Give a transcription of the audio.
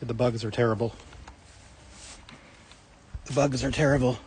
The bugs are terrible. The bugs are terrible.